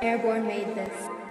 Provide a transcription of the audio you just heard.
Airborne made this.